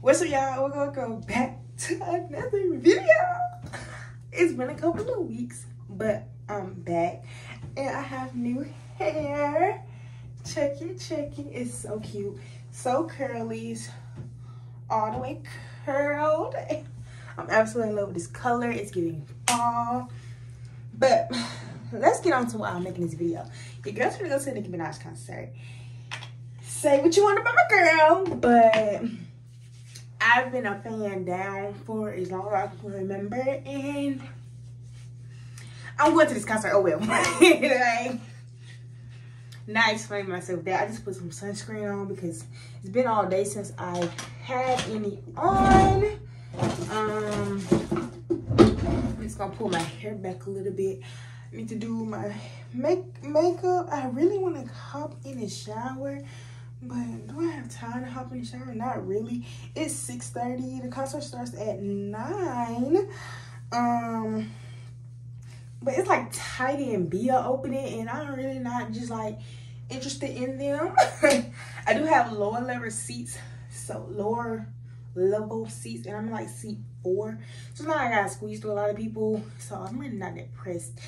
What's up, y'all? We're gonna go back to another video. It's been a couple of weeks, but I'm back and I have new hair. Check it, check it. It's so cute. So curly. All the way curled. I'm absolutely in love with this color. It's giving fall. But let's get on to why I'm making this video. Your girl's gonna go to the Nicki Minaj concert. Say what you want about my girl, but I've been a fan down for as long as I can remember, and I'm going to this concert. Oh well, like, not explaining myself that I just put some sunscreen on because it's been all day since I had any on. Um, I'm just gonna pull my hair back a little bit. I need to do my make makeup. I really want to hop in the shower. But do I have time to hop in the shower? Not really. It's 6.30. The concert starts at 9. Um, but it's like Tyga and Bia opening, and I'm really not just like interested in them. I do have lower level seats, so lower level seats, and I'm like seat four. So now I gotta squeeze through a lot of people, so I'm really not that pressed.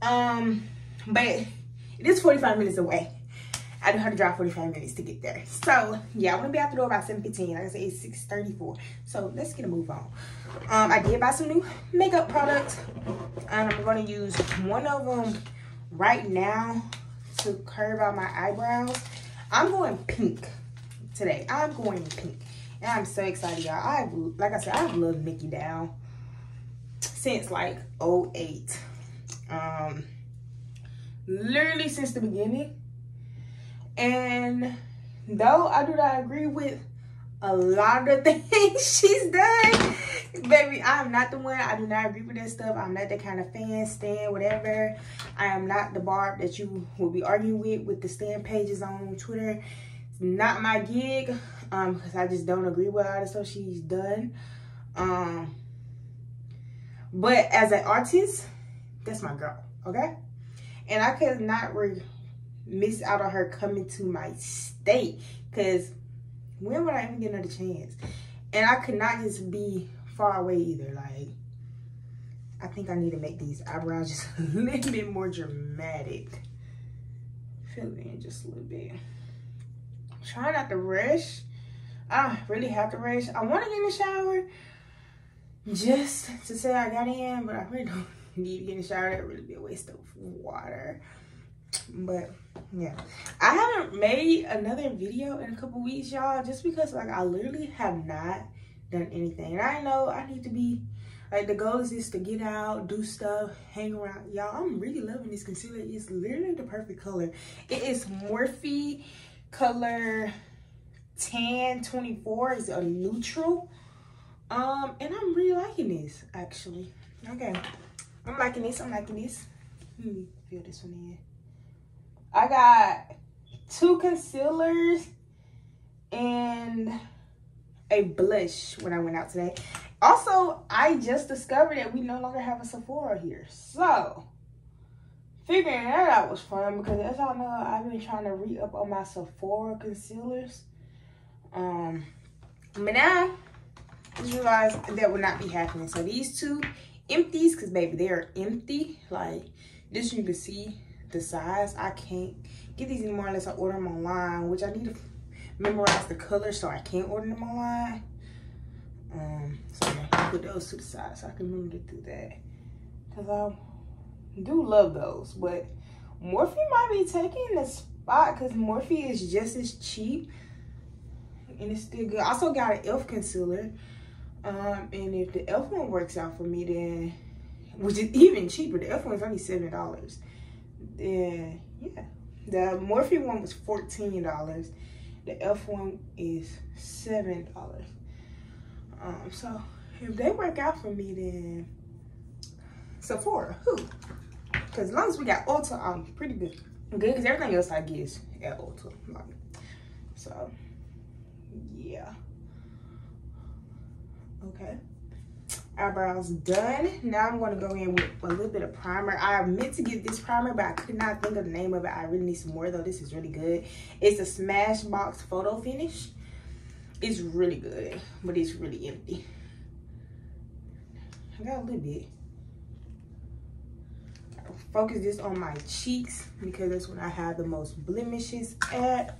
Um, but it is 45 minutes away. I do have to drive 45 minutes to get there. So, yeah, I'm going to be out the door about 7.15. Like I said, it's 6.34. So, let's get a move on. Um, I did buy some new makeup products. And I'm going to use one of them right now to curve out my eyebrows. I'm going pink today. I'm going pink. And I'm so excited, y'all. I Like I said, I've loved Nicki down since, like, 08. Um, literally since the beginning and though I do not agree with a lot of things she's done, baby, I am not the one. I do not agree with that stuff. I'm not that kind of fan, stand, whatever. I am not the Barb that you will be arguing with with the stand pages on Twitter. It's not my gig um, because I just don't agree with all the stuff she's done. Um, but as an artist, that's my girl, okay? And I could not re miss out on her coming to my state because when would I even get another chance? And I could not just be far away either. Like, I think I need to make these eyebrows just a little bit more dramatic. Fill in just a little bit. Try not to rush. I really have to rush. I want to get in the shower just to say I got in, but I really don't need to get in the shower. That really be a waste of water but yeah. I haven't made another video in a couple weeks y'all just because like i literally have not done anything. And i know i need to be like the goal is just to get out do stuff hang around. Y'all i'm really loving this concealer. It's literally the perfect color. It is morphe color tan 24 is a neutral. Um and i'm really liking this actually. Okay. I'm liking this. I'm liking this. Fill this one in I got two concealers and a blush when I went out today. Also, I just discovered that we no longer have a Sephora here. So, figuring that out was fun because as y'all know, I've been trying to re-up on my Sephora concealers. Um, but now, I just realized that would not be happening. So these two empties, because baby, they are empty. Like, this you can see the size. I can't get these anymore unless I order them online, which I need to memorize the colors so I can't order them online. Um, so I'm gonna put those to the side so I can remember to do that. Cause I do love those, but Morphe might be taking the spot because Morphe is just as cheap and it's still good. I also got an e.l.f. concealer. Um, and if the e.l.f. one works out for me, then, which is even cheaper, the e.l.f. one is only $7 then yeah. The morphe one was $14 the f one is $7 um so if they work out for me then sephora who? Because as long as we got ulta i'm pretty good. Good because everything else i get is at ulta. So yeah. Okay eyebrows done. Now I'm going to go in with a little bit of primer. I meant to get this primer, but I could not think of the name of it. I really need some more, though. This is really good. It's a Smashbox Photo Finish. It's really good, but it's really empty. I got a little bit. Focus this on my cheeks because that's when I have the most blemishes at.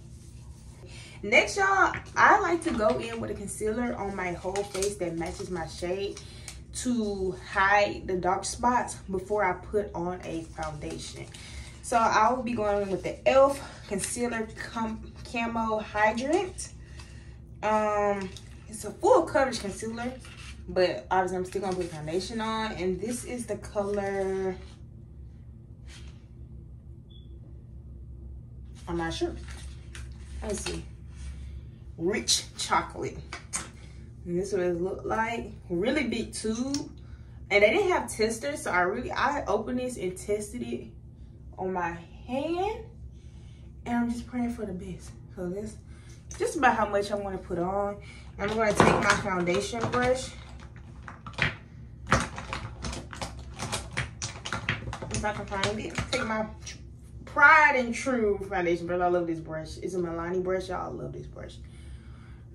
Next, y'all, I like to go in with a concealer on my whole face that matches my shade to hide the dark spots before I put on a foundation. So I will be going with the e.l.f. Concealer Camo Hydrant. Um, it's a full coverage concealer, but obviously I'm still gonna put foundation on. And this is the color, I'm not sure. Let's see. Rich chocolate. And this is what it looked like. Really big tube. And they didn't have testers, so I really, I opened this and tested it on my hand. And I'm just praying for the best. So this, just about how much I'm gonna put on. I'm going to take my foundation brush. If I can find it. Take my pride and true foundation brush. I love this brush. It's a Milani brush. Y'all love this brush.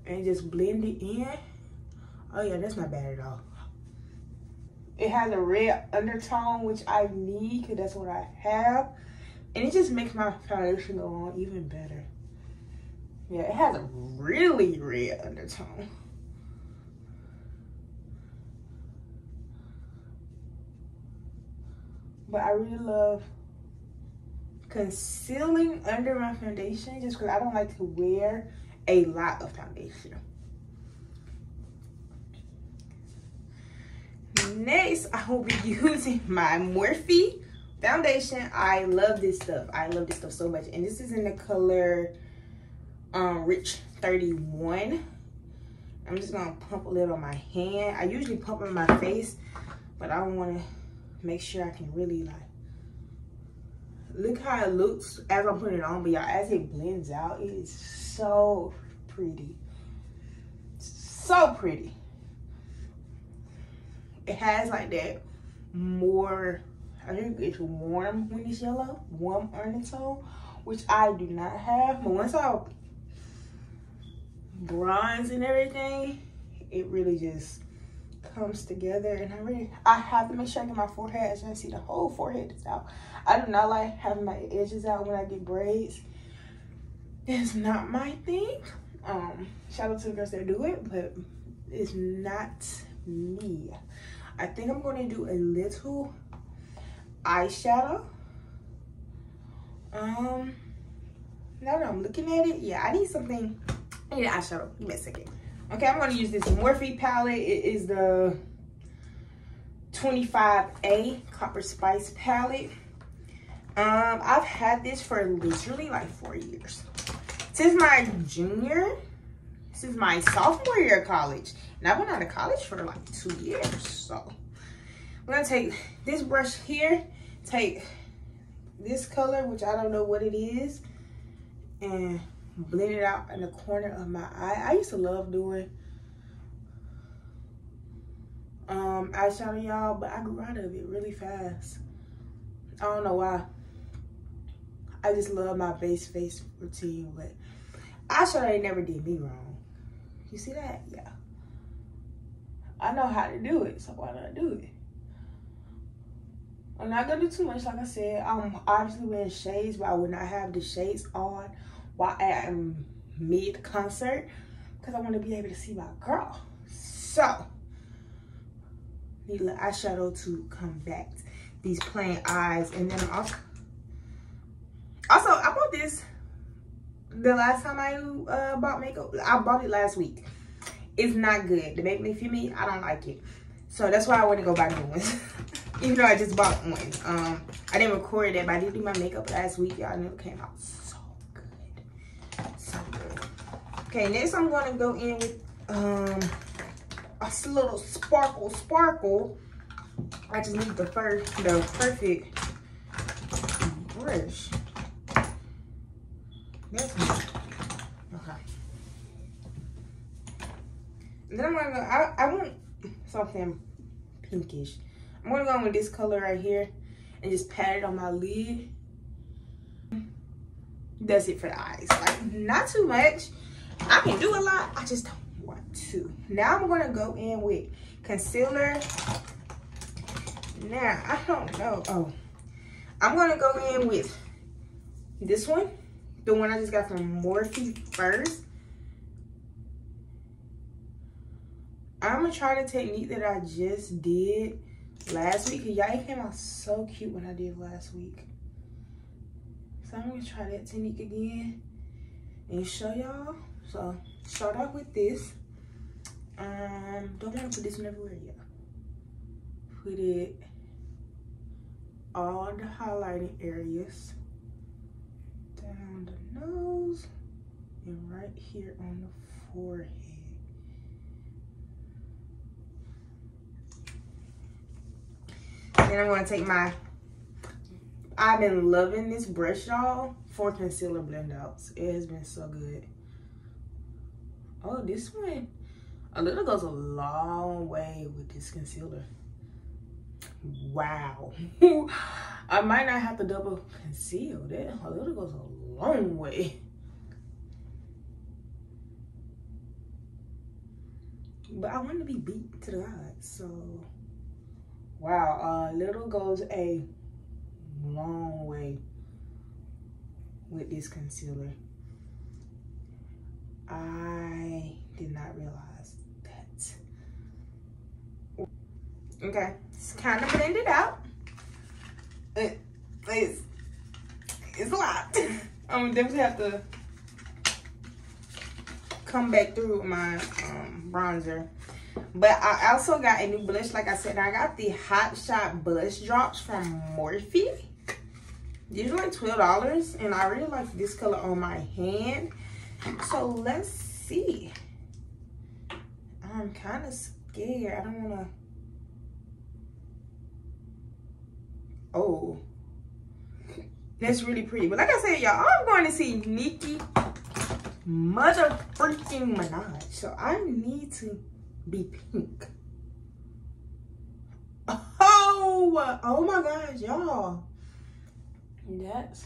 And just blend it in. Oh yeah, that's not bad at all. It has a red undertone, which I need because that's what I have. And it just makes my foundation go on even better. Yeah, it has a really red undertone. But I really love concealing under my foundation just because I don't like to wear a lot of foundation. Next, I will be using my Morphe foundation. I love this stuff. I love this stuff so much. And this is in the color um, Rich 31. I'm just gonna pump a little on my hand. I usually pump on my face, but I wanna make sure I can really like, look how it looks as I'm putting it on, but y'all, as it blends out, it is so pretty. So pretty. It has like that more, I think it's warm when it's yellow, warm undertone, which I do not have. But once I bronze and everything, it really just comes together. And I really, I have to make sure I get my forehead, as you can see, the whole forehead is out. I do not like having my edges out when I get braids. It's not my thing. Um, shout out to the girls that do it, but it's not me. I think I'm going to do a little eyeshadow. Um, now that I'm looking at it, yeah, I need something I need an eyeshadow. Give me a second. Okay, I'm going to use this Morphe palette. It is the 25A Copper Spice palette. Um, I've had this for literally like four years. Since my junior, since my sophomore year of college. And I've been out of college for like two years. So I'm gonna take this brush here, take this color, which I don't know what it is, and blend it out in the corner of my eye. I used to love doing um, eyeshadow, y'all, but I grew out of it really fast. I don't know why. I just love my base face routine, but eyeshadow ain't never did me wrong. You see that? Yeah. I know how to do it, so why not I do it? I'm not gonna do too much, like I said. I'm obviously wearing shades, but I would not have the shades on while I am mid concert because I want to be able to see my girl. So, need a eyeshadow to combat these plain eyes. And then also, also I bought this the last time I uh, bought makeup. I bought it last week. It's not good. The Me Feel Me, I don't like it. So that's why I want to go buy new ones. Even though I just bought one. Um, I didn't record it, but I did do my makeup last week. Y'all knew it came out so good. So good. Okay, next I'm going to go in with um, a little sparkle sparkle. I just need the first, the perfect brush. Okay. And then I'm gonna go, I, I want something pinkish. I'm gonna go in with this color right here and just pat it on my lid. That's it for the eyes. Like, not too much. I can do a lot. I just don't want to. Now I'm gonna go in with concealer. Now I don't know. Oh, I'm gonna go in with this one, the one I just got from Morphe first. I'm gonna try the technique that I just did last week. Y'all, it came out so cute when I did last week. So I'm gonna try that technique again and show y'all. So start off with this. Um, don't want to put this one everywhere yet. Put it all the highlighting areas down the nose and right here on the forehead. Then I'm gonna take my, I've been loving this brush, y'all, for concealer blend outs. It has been so good. Oh, this one, a little goes a long way with this concealer. Wow. I might not have to double conceal. That a little goes a long way. But I want to be beat to the odds, so Wow, uh, little goes a long way with this concealer. I did not realize that. Okay, it's kind of blended out. It, it's, it's a lot. I'm definitely have to come back through my um, bronzer. But I also got a new blush. Like I said, I got the Hot Shot Blush Drops from Morphe. These are like $12. And I really like this color on my hand. So let's see. I'm kind of scared. I don't want to... Oh. That's really pretty. But like I said, y'all, I'm going to see Nicki mother freaking Minaj. So I need to be pink. Oh, oh my gosh, y'all. That's.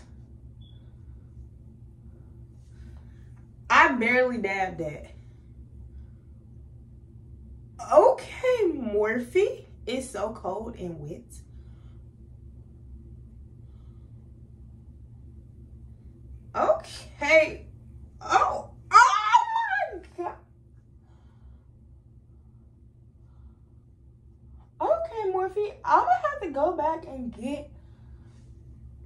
I barely dabbed that. Okay, Morphe. It's so cold and wet. Okay. Oh, Oh my God. Okay, Morphe, I'm gonna have to go back and get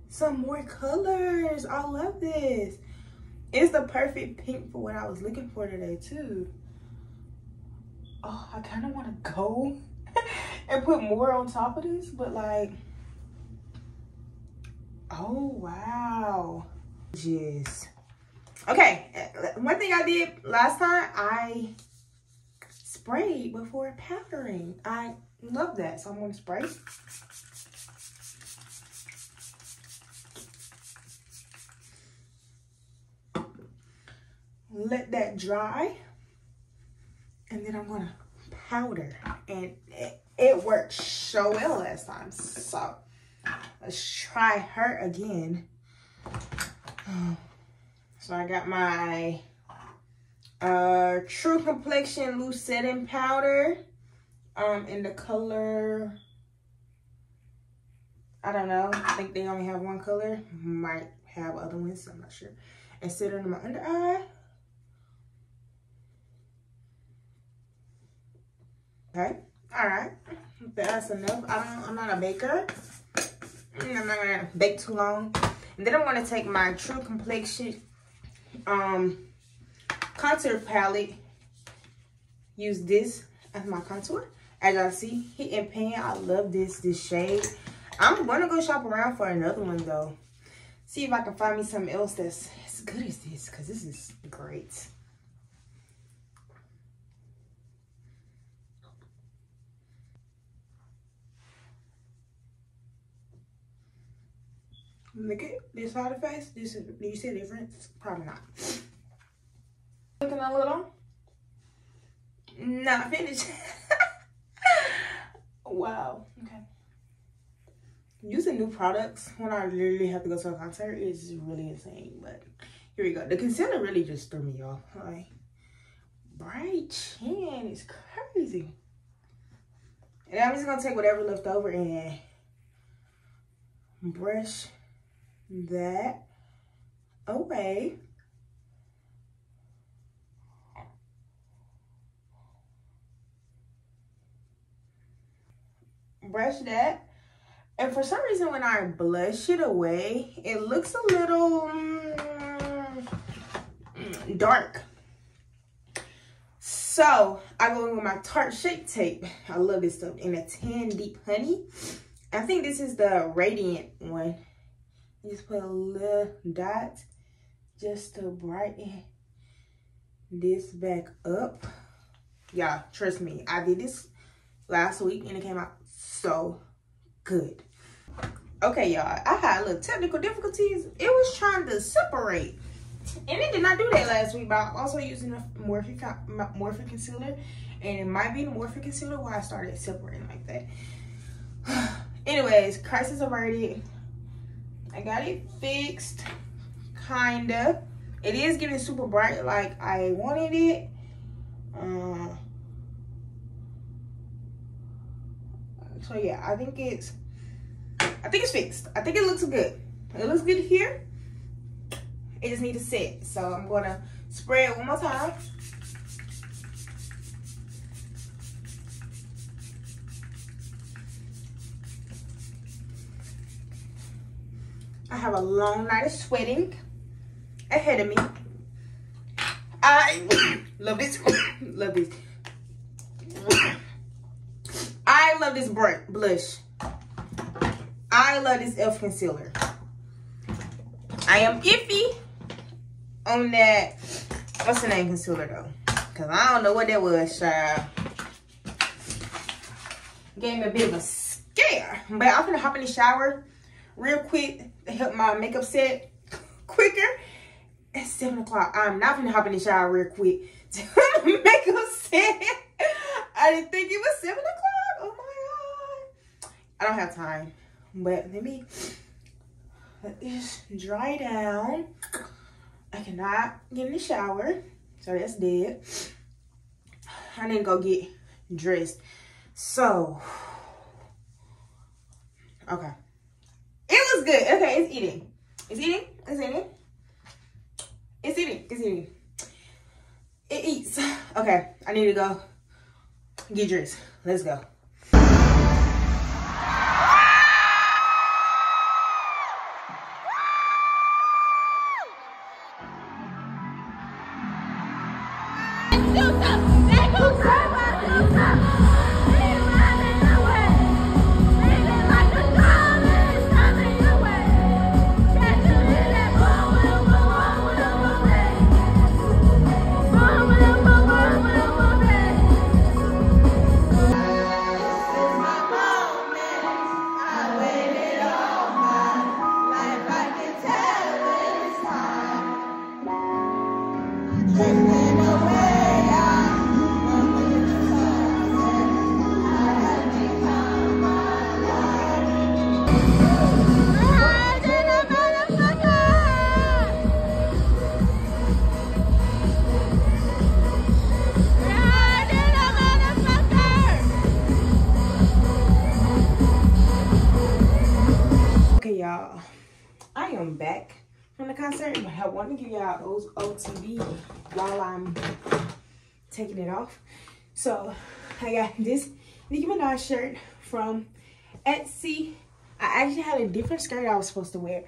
some more colors. I love this. It's the perfect pink for what I was looking for today too. Oh, I kind of want to go and put more on top of this, but like, oh wow. Just, okay, uh, one thing I did last time, I sprayed before powdering. I Love that. So I'm to spray. Let that dry. And then I'm to powder. And it, it worked so well last time. So let's try her again. So I got my uh, True Complexion Loose Setting Powder um in the color I don't know. I think they only have one color. Might have other ones. I'm not sure. And sit under my under eye. Okay. All right. That's enough. I don't. I'm not a baker. I'm not gonna bake too long. And then I'm gonna take my True Complexion um contour palette. Use this as my contour. As y'all see, Hit and Pan. I love this, this shade. I'm going to go shop around for another one, though. See if I can find me something else that's as good as this, because this is great. Look at this side of the face. This is, do you see a difference? Probably not. Looking a little. Not finished. Wow. Okay. Using new products when I literally have to go to a concert is really insane. But here we go. The concealer really just threw me off. Like, bright chin is crazy. And I'm just gonna take whatever left over and brush that away. Brush that. And for some reason, when I blush it away, it looks a little mm, dark. So I go in with my Tarte Shape Tape. I love this stuff in a tan deep honey. I think this is the radiant one. Just put a little dot just to brighten this back up. Y'all, trust me, I did this last week and it came out so good. Okay, y'all, I had a little technical difficulties. It was trying to separate. And it did not do that last week, but I'm also using a Morphe, Morphe concealer. And it might be the Morphe concealer why I started separating like that. Anyways, crisis averted. I got it fixed, kinda. It is getting super bright like I wanted it. Uh, so yeah, I think it's, I think it's fixed. I think it looks good. It looks good here. It just needs to set. So I'm gonna spray it one more time. I have a long night of sweating ahead of me. I love this. love this. I love this blush. I love this e.l.f. concealer. I am iffy on that, what's the name concealer though? Because I don't know what that was, child. Gave me a bit of a scare. But I'm going to hop in the shower real quick my makeup set quicker. It's 7 o'clock. I'm not to hop in the shower real quick to makeup set. I didn't think it was 7 o'clock. Oh my God. I don't have time. But let me let this dry down. I cannot get in the shower. So that's dead. I to go get dressed. So, okay. Good. Okay, it's eating. It's eating. It's eating. It's eating. It's eating. It eats. Okay, I need to go get dressed. Let's go. Off. So I got this Nicki Minaj shirt from Etsy. I actually had a different skirt I was supposed to wear,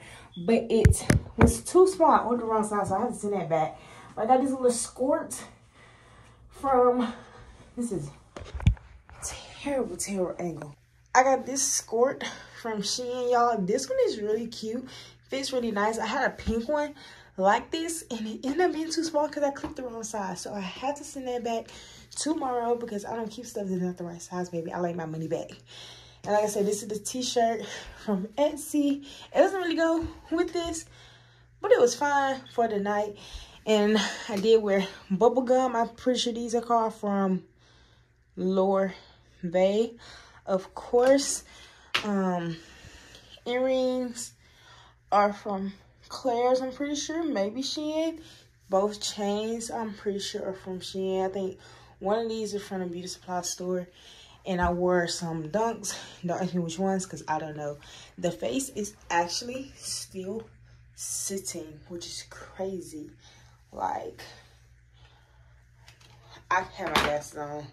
but it was too small. I ordered the wrong size, so I had to send that back. But I got this little skirt from, this is terrible, terrible angle. I got this skirt from Shein, y'all. This one is really cute. Fits really nice. I had a pink one, like this and it ended up being too small because I clicked the wrong size. So I had to send that back tomorrow because I don't keep stuff that's not the right size, baby. I like my money back. And like I said, this is the t-shirt from Etsy. It doesn't really go with this, but it was fine for the night. And I did wear bubble gum. I'm pretty sure these are called from Lore Bay. Of course, um, earrings are from Claire's, I'm pretty sure. Maybe Shein. Both chains, I'm pretty sure, are from Shein. I think one of these is from a beauty supply store. And I wore some dunks. Don't ask me which ones because I don't know. The face is actually still sitting, which is crazy. Like, I have my glasses on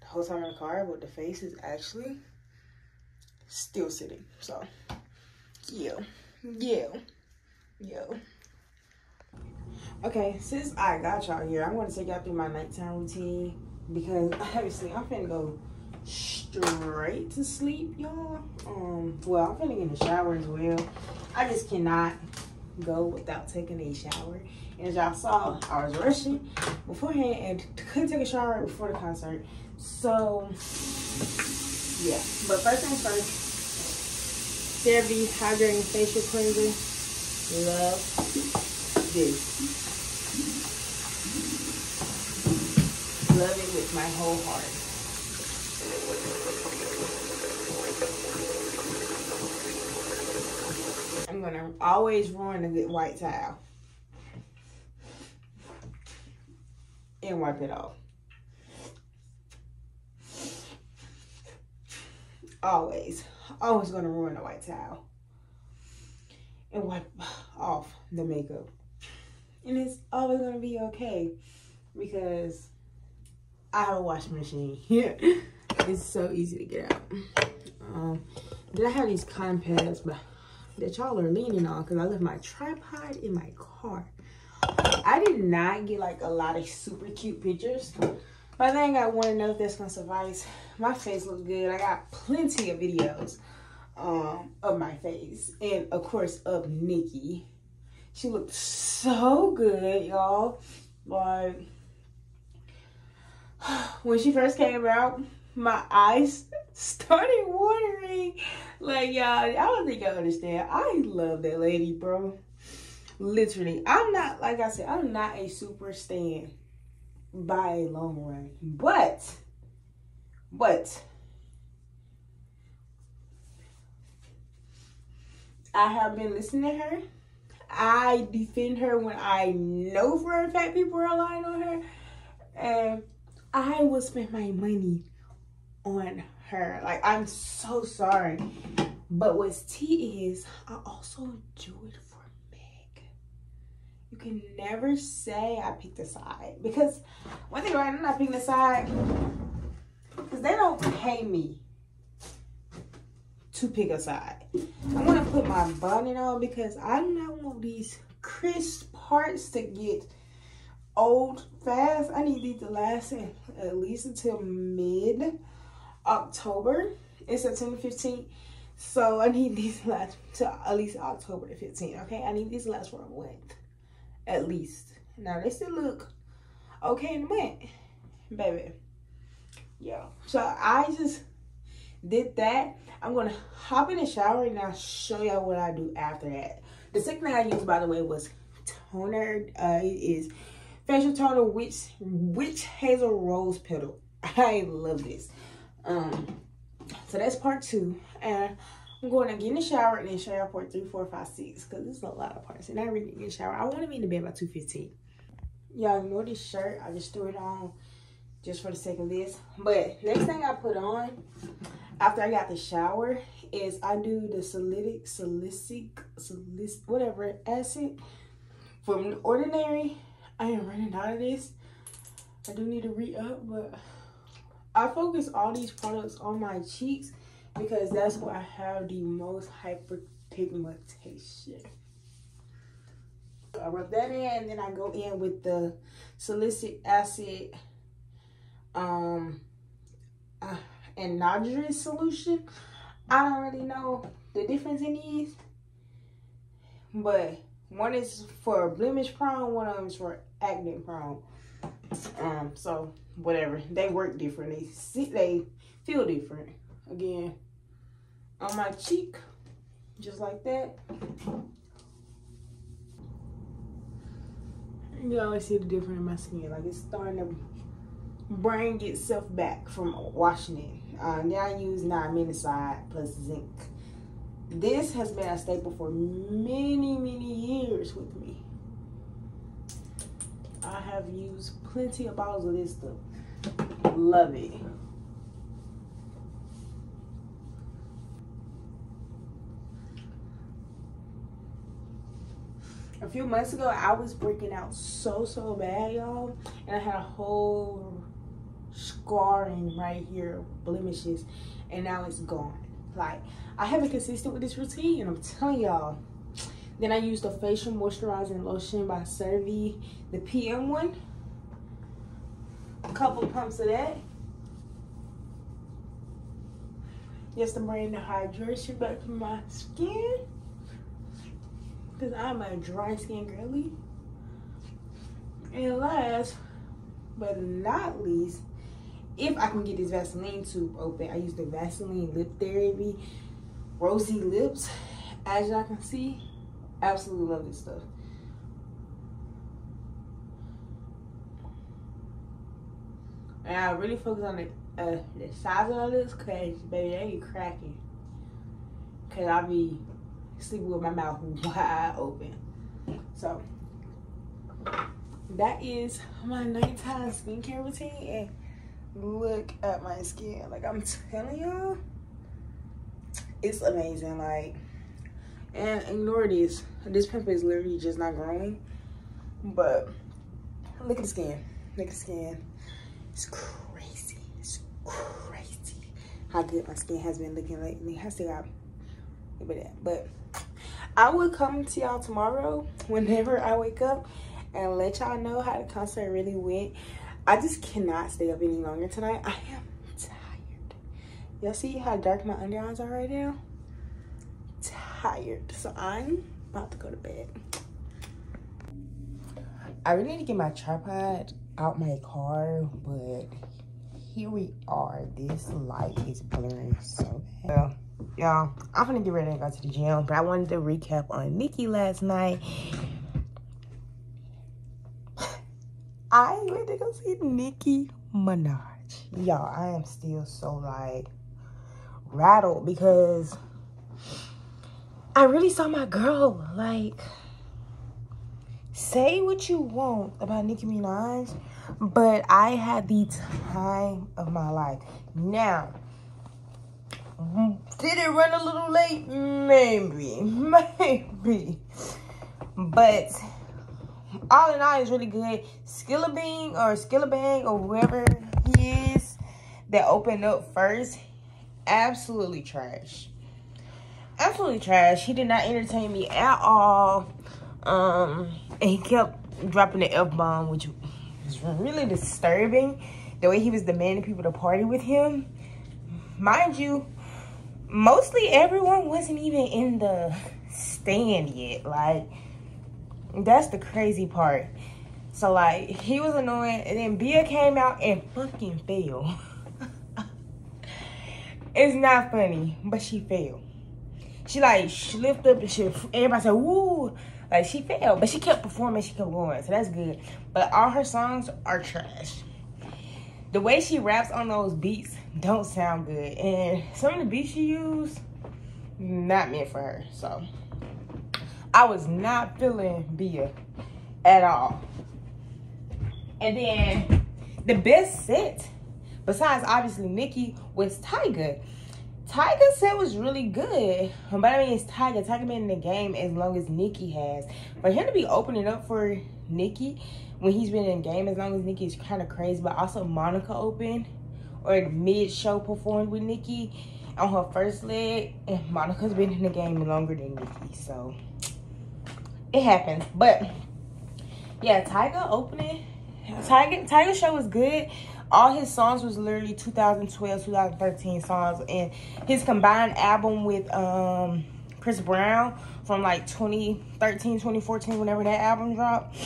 the whole time in the car, but the face is actually still sitting. So, yeah, yeah, yeah. Okay, since I got y'all here, I'm going to take y'all through my nighttime routine because obviously I'm finna go straight to sleep, y'all. Um, well, I'm finna get in the shower as well. I just cannot go without taking a shower. And as y'all saw, I was rushing beforehand and couldn't take a shower before the concert. So, yeah. But first things first, CeraVe Hydrating Facial Cleanser. Love this. Love it with my whole heart. I'm gonna always ruin a good white towel. And wipe it off. Always. Always gonna ruin a white towel. And wipe off the makeup. And it's always gonna be okay because I have a washing machine. Yeah. it's so easy to get out. Um, then I have these cotton pads, but that y'all are leaning on because I left my tripod in my car. I did not get like a lot of super cute pictures. But I think I want to know if that's to suffice. My face looks good. I got plenty of videos um, of my face. And of course of Nicki. She looked so good, y'all. Like, when she first came out, my eyes started watering. Like, y'all, I don't think I understand. I love that lady, bro. Literally. I'm not, like I said, I'm not a super stan by a long run. But, but, I have been listening to her. I defend her when I know for a fact people are lying on her. And I will spend my money on her. Like, I'm so sorry. But what's tea is, I also do it for Meg. You can never say I picked a side. Because one thing right, I'm not picking a side. Because they don't pay me to pick a side. I want to put my bonnet on because I do not want these crisp parts to get old fast. I need these to last at least until mid October. It's September 15th. So I need these to last to at least October the 15th. Okay, I need these to last for a month. At least. Now they still look okay in a month. Baby. Yeah. So I just did that. I'm gonna hop in the shower and I'll show y'all what I do after that. The second thing I used by the way was toner. Uh it is facial toner witch witch hazel rose petal i love this um so that's part two and i'm going to get in the shower and then show y'all part three four five six because this is a lot of parts and i really get in the shower i want to be in the bed by 2:15. y'all ignore this shirt i just threw it on just for the sake of this but next thing i put on after i got the shower is i do the salicylic salicylic salicylic whatever acid from ordinary I am running out of this. I do need to re-up, but I focus all these products on my cheeks because that's where I have the most hyperpigmentation. I rub that in and then I go in with the salicylic acid um uh, anhydrous solution. I don't really know the difference in these, but one is for blemish prone, one of them is for acne prone. Um, so whatever. They work different. They see they feel different. Again, on my cheek, just like that. You always see the difference in my skin. Like it's starting to bring itself back from washing it. Uh, now I use Niacinamide plus zinc. This has been a staple for many, many years with me. I have used plenty of bottles of this stuff. Love it. a few months ago I was breaking out so so bad y'all and I had a whole scarring right here blemishes and now it's gone. Like I haven't consistent with this routine and I'm telling y'all. Then I used the facial moisturizing lotion by CeraVe the PM one. A couple pumps of that. Just to bring the hydration back to my skin. Because I'm a dry skin girly. And last but not least, if I can get this Vaseline tube open, I use the Vaseline Lip Therapy Rosy Lips. As y'all can see, absolutely love this stuff. And I really focus on the, uh, the size of the lips because, baby, they be cracking. Because I be sleeping with my mouth wide open. So that is my nighttime skincare routine. And look at my skin. Like I'm telling y'all, it's amazing. Like, and ignore this. This pimple is literally just not growing. But look at the skin. Look at the skin. It's crazy. It's crazy how good my skin has been looking lately. I still got that. But I will come to y'all tomorrow whenever I wake up and let y'all know how the concert really went. I just cannot stay up any longer tonight. I am tired. Y'all see how dark my under eyes are right now? Tired. So I'm about to go to bed. I really need to get my tripod out my car, but here we are. This light is blurring so bad y'all i'm gonna get ready to go to the gym but i wanted to recap on Nicki last night i went to go see nicki minaj y'all i am still so like rattled because i really saw my girl like say what you want about nicki minaj but i had the time of my life now did it run a little late? Maybe, maybe. But all in all, it's really good. Skillibeng or Skillibeng or whoever he is that opened up first, absolutely trash. Absolutely trash. He did not entertain me at all. Um, and he kept dropping the F bomb, which was really disturbing. The way he was demanding people to party with him. Mind you, mostly everyone wasn't even in the stand yet. Like, that's the crazy part. So, like, he was annoying. And then Bia came out and fucking fell. it's not funny, but she fell. She, like, she lifted up and she, everybody said, woo. Like, she fell, but she kept performing. She kept going. So, that's good. But all her songs are trash. The way she raps on those beats don't sound good. And some of the beats she used, not meant for her. So I was not feeling Bia at all. And then the best set, besides obviously Nicki, was Tyga. Tyga set was really good. But I mean, it's Tyga. Tyga been in the game as long as Nicki has. For him to be opening up for Nicki when he's been in the game as long as Nicki is kind of crazy. But also Monica opened or mid-show performed with Nicki on her first leg. And Monica's been in the game longer than Nicki, So, it happens. But, yeah, Tyga opening. Tyga, Tyga show was good. All his songs was literally 2012, 2013 songs. And his combined album with um, Chris Brown from like 2013, 2014, whenever that album dropped.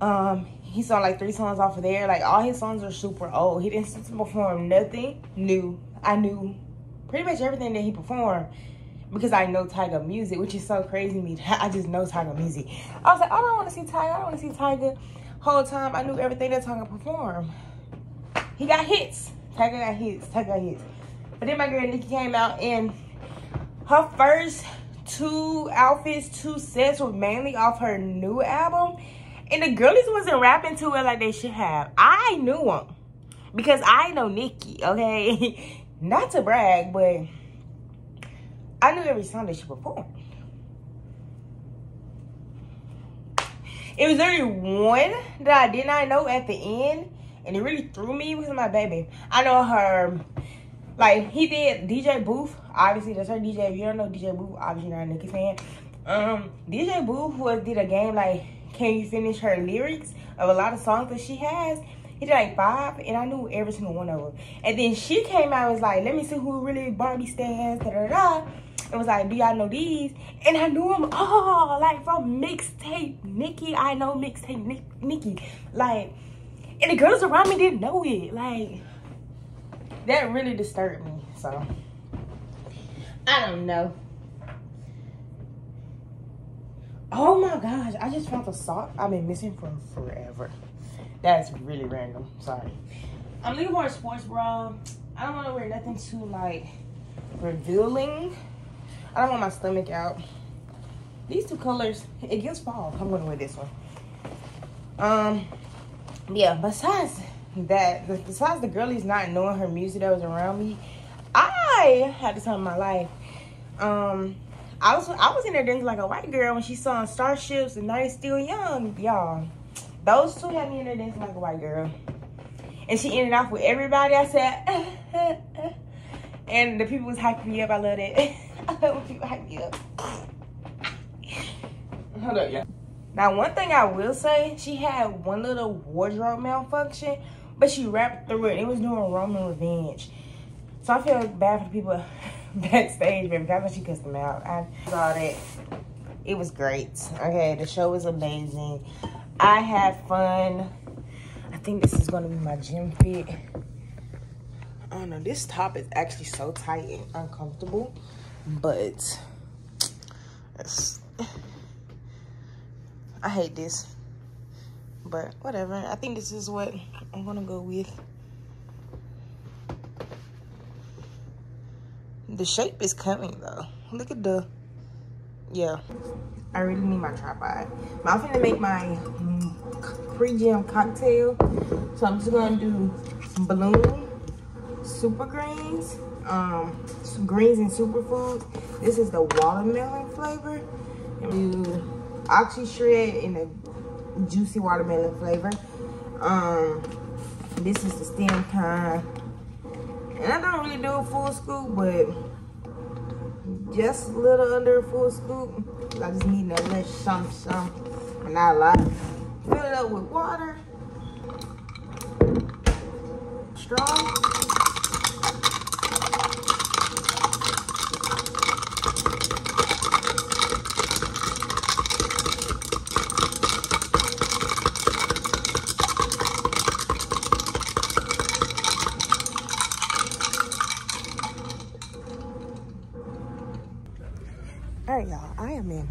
Um, he saw like three songs off of there. Like all his songs are super old. He didn't perform nothing new. I knew pretty much everything that he performed because I know Tyga music, which is so crazy to me. I just know Tyga music. I was like, oh, I don't want to see Tyga. I don't want to see Tyga. Whole time I knew everything that Tyga performed. He got hits. Tyga got hits. Tyga got hits. But then my girl Nicki came out and her first two outfits, two sets were mainly off her new album And the girlies wasn't rapping to it like they should have. I knew them. Because I know Nicki, okay? Not to brag, but I knew every song that she performed. It was only one that I did not know at the end. And it really threw me with my baby. I know her, like, he did DJ Boof. Obviously, that's her DJ. If you don't know DJ Boof, obviously not a Nicki fan. Um, DJ Boof was did a game like, can you finish her lyrics of a lot of songs that she has? He did like five, and I knew every single one of them. And then she came out and was like, let me see who really Barbie stands, da da da. It was like, do y'all know these? And I knew them all, like from mixtape Nicki. I know mixtape Nicki. Like, and the girls around me didn't know it. Like, that really disturbed me. So, I don't know. Oh my gosh, I just found a sock I've been missing from forever. That's really random. Sorry. I'm looking for a sports bra. I don't want to wear nothing too like revealing. I don't want my stomach out. These two colors, it gives fall. I'm gonna wear this one. Um, yeah. Besides that, besides the girlies not knowing her music that was around me, I had the time of my life. Um, I was I was in there dancing like a white girl when she saw starships and Night Still Young, y'all. Those two had me in there dancing like a white girl. And she ended off with everybody. I said, and the people was hyping me up. I love it. I love people hype up. Hold up, yeah. Now, one thing I will say, she had one little wardrobe malfunction, but she rapped through it. It was doing Roman Revenge. So I feel bad for the people backstage, but that's when she cussed them out. I saw that. It was great. Okay, the show was amazing. I had fun. I think this is gonna be my gym fit. I don't know, this top is actually so tight and uncomfortable, but I hate this, but whatever. I think this is what I'm gonna go with. The shape is coming though. Look at the, yeah. I really need my tripod. But I'm gonna make my mm, pre-gym cocktail. So I'm just gonna do some Bloom, super greens, um, greens and superfoods. This is the watermelon flavor. Do OxyShred in a juicy watermelon flavor. Um, this is the stem kind. And I don't really do a full scoop, but just a little under a full scoop. I just need a little some, some, and not a lot. Fill it up with water. Strong.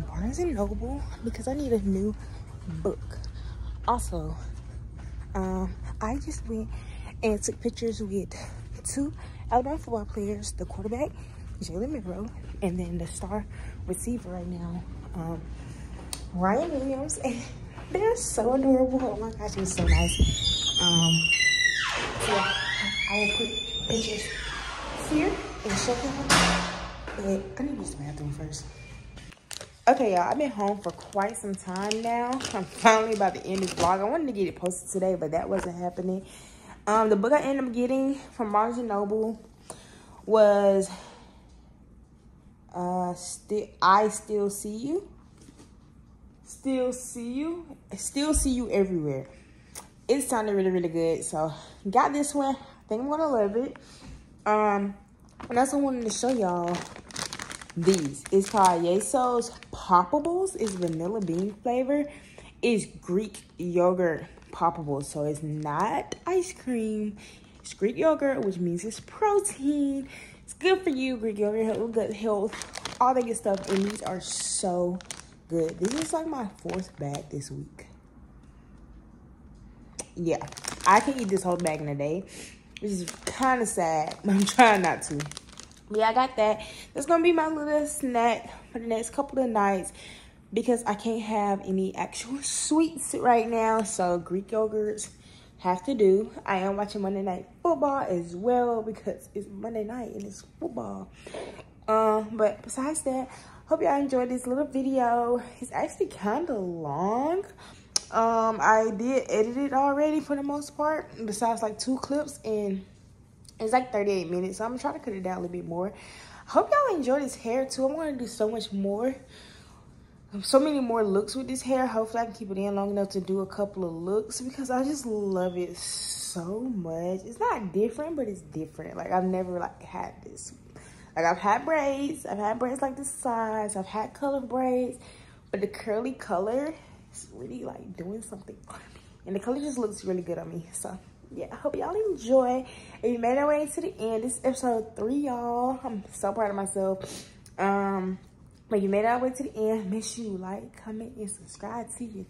Barnes and Noble because I need a new book. Also, um, I just went and took pictures with two Alabama football players, the quarterback, Jalen Milroe, and then the star receiver right now, um, Ryan Williams. And they're so adorable. Oh my gosh, it's so nice. Um, so I will put pictures here and show them. But I need to use the bathroom first. Okay, y'all, I've been home for quite some time now. I'm finally about to end this vlog. I wanted to get it posted today, but that wasn't happening. Um, the book I ended up getting from Barnes & Noble was uh, I Still See You. Still See You. Still See You Everywhere. It sounded really, really good. So, got this one. I think I'm going to love it. Um, and that's what I wanted to show y'all these. It's called Yasso's Poppables. It's vanilla bean flavor. It's Greek yogurt poppables. So it's not ice cream. It's Greek yogurt, which means it's protein. It's good for you. Greek yogurt, health, good health, all that good stuff. And these are so good. This is like my fourth bag this week. Yeah, I can eat this whole bag in a day, which is kind of sad, I'm trying not to yeah, I got that. That's gonna be my little snack for the next couple of nights. because I can't have any actual sweets right now. So Greek yogurts have to do. I am watching Monday Night Football as well because it's Monday night and it's football. Um, but besides that, hope y'all enjoyed this little video. It's actually kind of long. Um, I did edit it already for the most part, besides like two clips, and it's like 38 minutes. So I'm trying to try to cut it down a little bit more. I hope y'all enjoy this hair too. I'm gonna do so much more um, so many more looks with this hair. Hopefully I can keep it in long enough to do a couple of looks because I just love it so much. It's not different, but it's different. Like I've never like had this. Like I've had braids. I've had braids like this size. I've had color braids. But the curly color is really like doing something And the color just looks really good on me. So yeah, I hope y'all enjoy. If you made our way to the end, this episode three, y'all. I'm so proud of myself. Um, but you made our way to the end. Make sure you like, comment, and subscribe to your